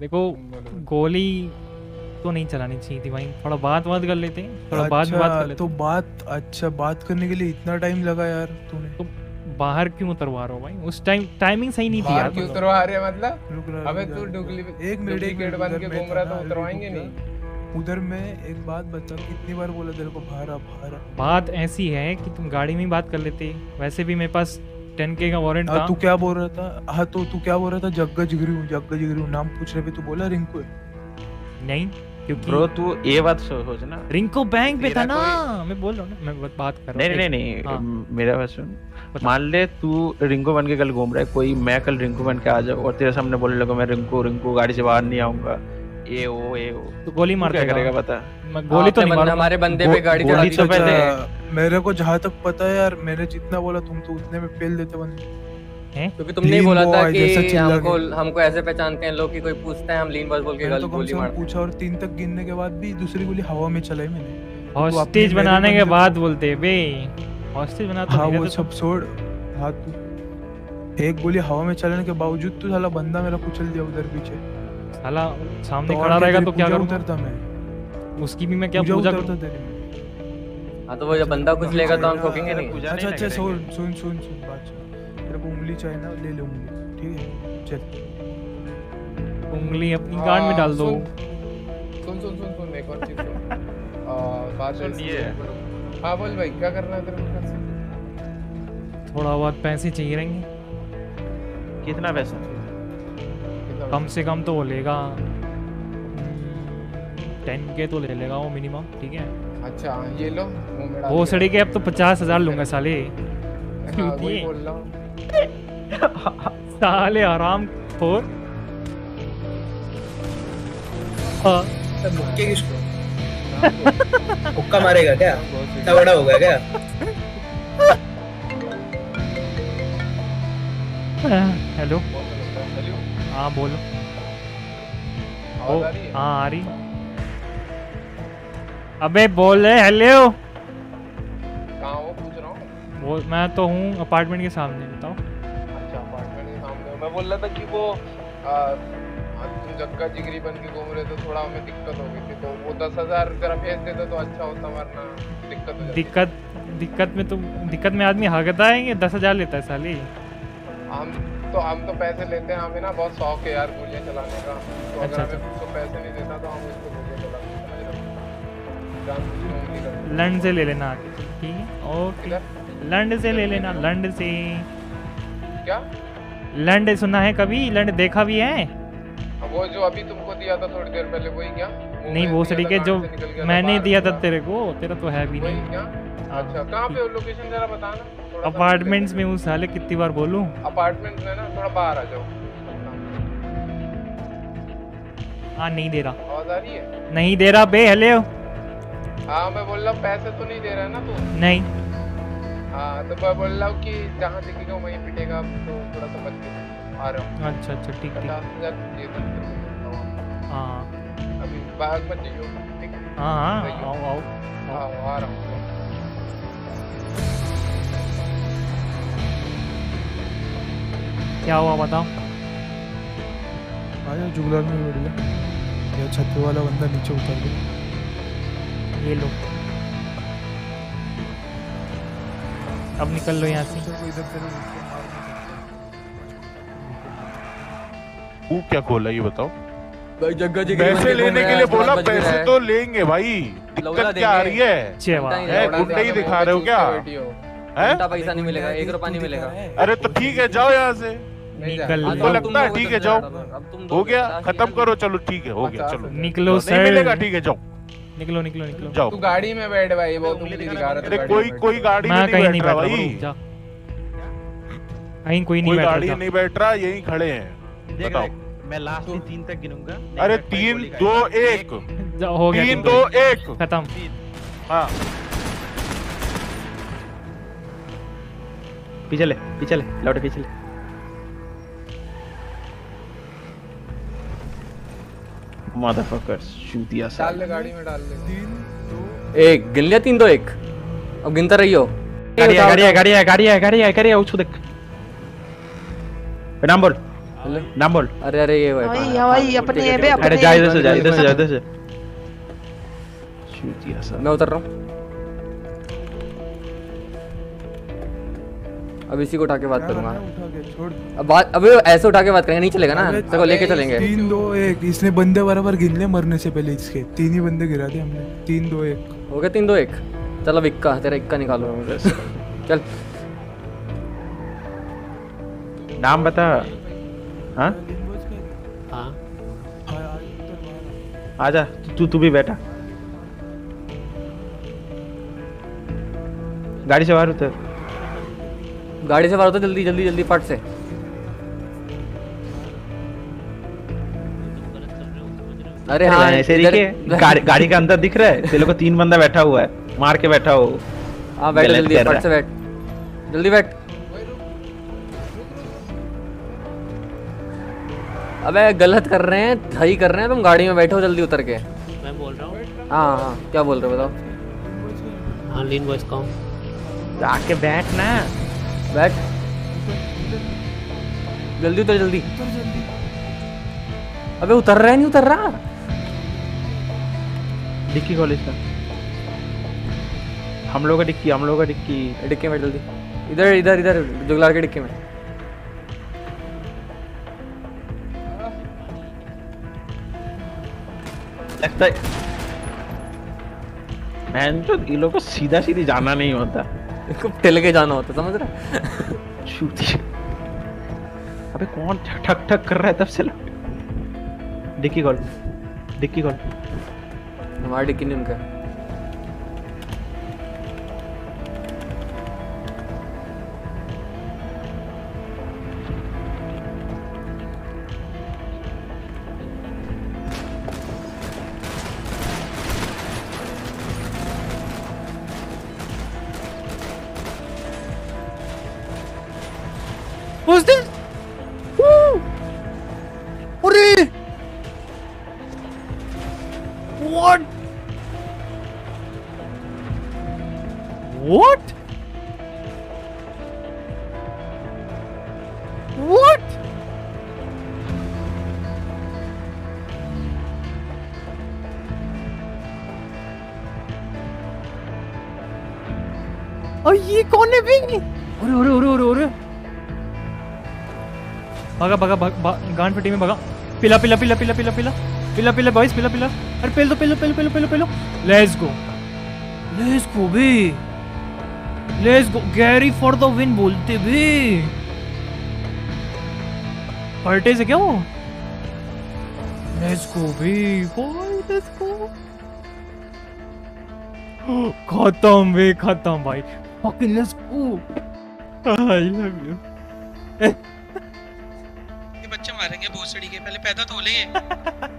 देखो गोली तो नहीं चलानी चाहिए थी भाई। थोड़ा बात बात कर लेते हैं थोड़ा बात अच्छा, बात कर लेते तो बात अच्छा बात करने के लिए इतना टाइम लगा यार तूने। तो बाहर क्यों उतरवा रहा हो भाई? उस टाइम टाइमिंग सही नहीं थी यार। क्यों। उतरवा रहे मतलब? रुक रहा अबे तू जा, डुप्ली एक मिनट बन के घूम रहा था, तो उतरवाएँगे नहीं? उधर मैं एक बात बता कितनी बार बोला तेरे को बाहर आ बाहर बात ऐसी है कि तुम गाड़ी में ही बात कर लेते। वैसे भी मेरे पास टेन के का वारंट हाँ, था तू क्या बोल रहा था? हाँ तो तू क्या बोल रहा था? जग्गा जिगरी हूँ जग्गा जिगरी हूँ नाम पूछ रहे पे तू बोला रिंकू है नहीं क्योंकि ब्रो तू ये बात सोच ना। रिंको बैंक पे था ना। मैं बोल रहा हूँ ना मैं बात- कर रहा हूँ। नहीं नहीं हाँ। नहीं मेरा बात सुन। मान ले तू रिंकू बन के कल घूम रहा है कोई मैं कल रिंकू बन के आ जाऊँ और तेरे सामने बोलने लगा मैं रिंकू रिंकू गाड़ी से बाहर नहीं आऊँगा। ये वो ये वो। तो गोली मार क्या करेगा बता? गोली तो नहीं हमारे बंदे पे गाड़ी चढ़ा गोली दी तो तो पहले- मेरे को जहाँ तक पता है यार मैंने जितना बोला तुम तो उतने में पेल देते बंदे। क्योंकि तुमने ही बोला था कि हमको। हमको ऐसे पहचानते हैं लोग कि कोई पूछता है हम लीन बॉस बोल के तो गोली पूछा और तीन तक गिनने के बाद भी दूसरी गोली हवा में चलाई मैंने। हॉस्टेज बनाने के बाद बोलते बे हॉस्टेज बना तो हाँ वो सब छोड़। हाँ तू। एक गोली हवा में चलाने के बावजूद तू साला बंदा मेरा कुचल दिया उधर पीछे। साला सामने तो खड़ा रहेगा तो क्या करूँगा उतरता मैं। उसकी भी मैं क्या पूजा पूजा उतरता करूँ? तेरी हाँ तो वो जब बंदा कुछ लेगा तो हम ठोकेंगे नहीं। पूजा अच्छा अच्छा सुन सुन सुन सुन बात सुन। तेरे को उंगली चाहिए ना ले ले उंगली। ठीक है? चल। उंगली अपनी गांड में डाल दो। सुन। सुन सुन सुन सुन एक और चीज़ बात सुन ये। है। बोल भाई क्या करना है तेरे को? थोड़ा बहुत पैसे चाहिए रहेंगे। कितना पैसा? कम से कम तो वो लेगा टेन के तो ले लेगा वो मिनिमम ठीक है? अच्छा हाँ, ये लो वो के सड़ी के अब तो पचास हज़ार लूँगा साले। हाँ हूँ। साले आराम खोर। हाँ। मुक्का मारेगा क्या? इतना बड़ा होगा क्या? हेलो। हाँ बोलो। ओ है? आ रही। अबे बोल रहे हेलो कहाँ हो? पूछ रहा हूँ। वो मैं तो हूँ अपार्टमेंट के सामने बताओ। अच्छा अपार्टमेंट के सामने मैं बोल रहा था कि वो हाँ, तुम जग्गा जिगरी बन के घूम रहे थे थोड़ा हमें दिक्कत हो गई थी तो वो दस हज़ार जरा भेज देते तो अच्छा होता वरना दिक्कत हो जाती। दिक्कत दिक्कत में तो दिक्कत में आदमी हागता है दस हज़ार लेता है साली? हम तो हम तो पैसे लेते हैं हमें ना बहुत शौक है यार गोलियाँ चलाने का। तो अगर अच्छा, हमें कुछ को पैसे नहीं देता तो हम उसको गोलियाँ चलाते लंड से ले लेना ठीक है? ओके लंड से ले लेना लंड से। क्या? लंड सुना है कभी? लंड देखा भी है? वो जो अभी तुमको दिया था थोड़ी देर पहले वही क्या? नहीं वो सड़ी के जो मैंने दिया था तेरे को तेरा तो है भी नहीं। हाँ, अच्छा कहाँ पे लोकेशन जरा बताना। अपार्टमेंट्स में हूँ साले कितनी बार बोलूँ? अपार्टमेंट में ना थोड़ा बाहर आ जाओ। हाँ नहीं दे रहा। आवाज़ आ रही है? नहीं दे रहा बे हेलो। हाँ मैं बोल रहा हूँ पैसे तो नहीं दे रहा ना तू? नहीं। हाँ तो मैं बोल रहा हूँ कि जहाँ दिखेगा वहीं पिटेगा तो थोड़ा सा बच के आ रहा हूँ। अच्छा अच्छा ठीक ठीक। देता हूँ। अभी बाग मत जाइयो ठीक है? हाँ आओ आओ। हाँ आ रहा हूँ। क्या हुआ बताओ। आया जुगलाल में बैठ गया ये छत वाला बंदा नीचे उतर गया। ये लो। अब निकल लो यहाँ से। तू क्या खोला ये बताओ। भाई जग्गा जी पैसे लेने के लिए बोला पैसे तो लेंगे भाई। दिक्कत क्या आ रही है? है गुंडे ही दिखा रहे हो क्या? है। पैसा नहीं मिलेगा एक रुपया नहीं मिलेगा। अरे तो ठीक है जाओ यहाँ से। निकल तो तुम लगता है ठीक तो है जाओ। तुम हो गया खत्म करो चलो ठीक है हो गया चलो। निकलो नहीं सर। मिलेगा ठीक है जाओ। निकलो निकलो निकलो। जाओ। तू गाड़ी में बैठ भाई बहुत उंगली दिखा रहा था अरे कोई कोई गाड़ी में नहीं बैठ रहा भाई। जा। कहीं कोई नहीं कोई बैठ गाड़ी नहीं बैठ रहा यहीं खड़े हैं। देख बताओ। मैं लास्ट ही तीन तक गिनूँगा। अरे तीन दो एक। हो गया तीन दो तो। एक। खत्म। हाँ। पीछे ले पीछे ले लौटे पीछे ले। मदरफकर्स शूट दिया डाल ले साला गाड़ी में डाल ले तीन दो। एक गिन लिया तीन दो एक। अब गिनता रहियो गाड़ी है गाड़ी है गाड़ी है गाड़ी है गाड़ी है गाड़ी है उसको देख। नाम बोल। नाम बोल। अरे अरे ये भाई भाई भाई अपने ये पे अरे जा इधर से जा इधर से जा इधर से। चूतिया सा मैं उतर रहा हूँ। अब इसी को उठा के बात करूँगा। उठा अब बात अबे ऐसे उठा के बात करेंगे नहीं चलेगा ना? को लेके चलेंगे। तीन दो एक। इसने बंदे बराबर गिन ले मरने से पहले इसके। तीन ही बंदे गिरा दिए हमने। तीन दो एक। हो गया तीन दो एक। चल अब इक्का। तेरा इक्का निकालो। चल। नाम बता। हाँ? हाँ। आजा तू तू भी बैठा। गाड़ी से बाहर उतर। गाड़ी से बाहर होता जल्दी जल्दी जल्दी फट से। अरे हाँ ऐसे इधर- गाड़ी गाड़ी के अंदर दिख रहा है तेरे को तीन बंदा बैठा हुआ है मार के बैठा हो। हाँ बैठ जल्दी फट से बैठ। जल्दी बैठ। अबे गलत कर रहे हैं सही कर रहे हैं तुम गाड़ी में बैठो जल्दी उतर के। मैं बोल रहा हूँ। हाँ हाँ क्या बोल रहे हो बताओ। हाँ लीन वॉइस कॉम। आके बैठ ना। बैठ जल्दी उतर जल्दी। अबे उतर रहा है नहीं उतर रहा? डिक्की कॉलेज का। हम लोग का डिक्की हम लोग का डिक्की। डिक्की में जल्दी। इधर इधर इधर जुगलार के डिक्की में। लगता है मैंने तो इन लोग को सीधा सीधी जाना नहीं होता। टिल के जाना होता समझ रहा है? अबे कौन ठक ठक कर रहा है तब से ला- डिक्की कॉल डिक्की कॉल। हमारा डिक्की नहीं उनका। Who's this? Woo! अरे What? What? What? और ये कौन है भी अरे अरे अरे अरे अरे भागा भागा गांड फटी में भागा। पिला पिला पिला पिला पिला पिला। पिला पिला बॉयज़ पिला पिला। अरे पेल दो, पेलो पेलो पेलो पेलो पेलो let's go let's go bay. Let's go Gary for the win बोलते बे। फर्टे से क्या वो लेट्स गो बे। बॉय लेट्स गो खत्म, बे, खत्म, भाई। Let's go I love you ये भोसड़ी के पहले पैदा तो हो ले